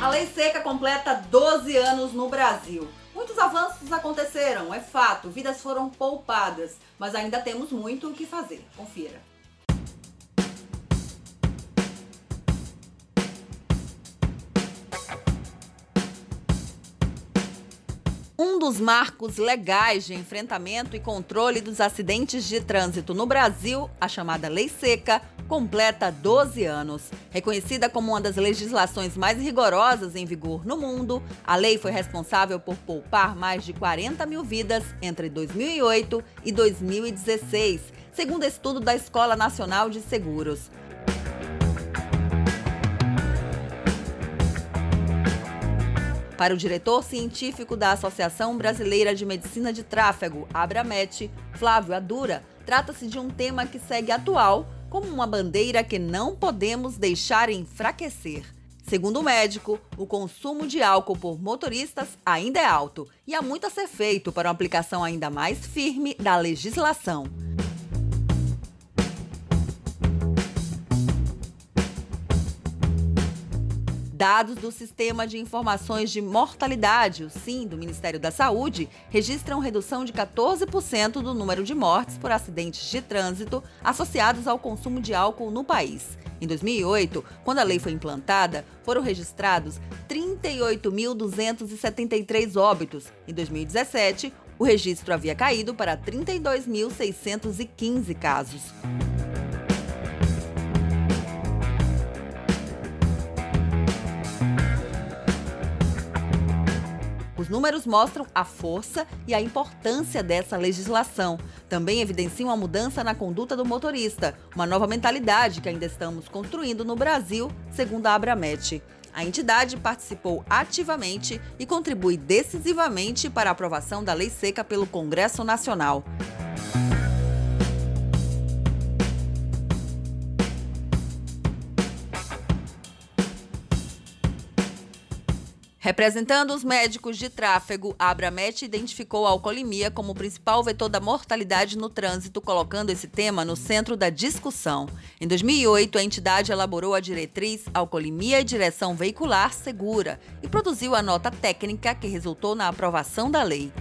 A lei seca completa 12 anos no Brasil. Muitos avanços aconteceram, é fato, vidas foram poupadas, mas ainda temos muito o que fazer. Confira. Um dos marcos legais de enfrentamento e controle dos acidentes de trânsito no Brasil, a chamada Lei Seca, completa 12 anos. Reconhecida como uma das legislações mais rigorosas em vigor no mundo, a lei foi responsável por poupar mais de 40 mil vidas entre 2008 e 2016, segundo estudo da Escola Nacional de Seguros. Para o diretor científico da Associação Brasileira de Medicina de Tráfego, Abramet, Flávio Adura, trata-se de um tema que segue atual como uma bandeira que não podemos deixar enfraquecer. Segundo o médico, o consumo de álcool por motoristas ainda é alto e há muito a ser feito para uma aplicação ainda mais firme da legislação. Dados do Sistema de Informações de Mortalidade, o SIM, do Ministério da Saúde, registram redução de 14% do número de mortes por acidentes de trânsito associados ao consumo de álcool no país. Em 2008, quando a lei foi implantada, foram registrados 38.273 óbitos. Em 2017, o registro havia caído para 32.615 casos. Os números mostram a força e a importância dessa legislação. Também evidenciam a mudança na conduta do motorista, uma nova mentalidade que ainda estamos construindo no Brasil, segundo a Abramet. A entidade participou ativamente e contribui decisivamente para a aprovação da lei seca pelo Congresso Nacional. Representando os médicos de tráfego, a Abramet identificou a alcoolemia como o principal vetor da mortalidade no trânsito, colocando esse tema no centro da discussão. Em 2008, a entidade elaborou a diretriz Alcoolemia e Direção Veicular Segura e produziu a nota técnica que resultou na aprovação da lei.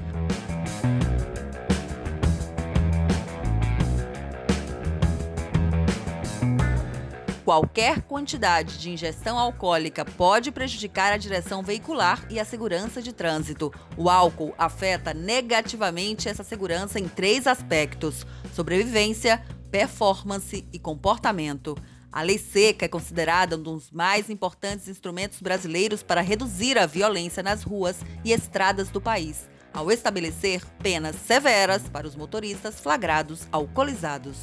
Qualquer quantidade de ingestão alcoólica pode prejudicar a direção veicular e a segurança de trânsito. O álcool afeta negativamente essa segurança em três aspectos: sobrevivência, performance e comportamento. A lei seca é considerada um dos mais importantes instrumentos brasileiros para reduzir a violência nas ruas e estradas do país, ao estabelecer penas severas para os motoristas flagrados alcoolizados.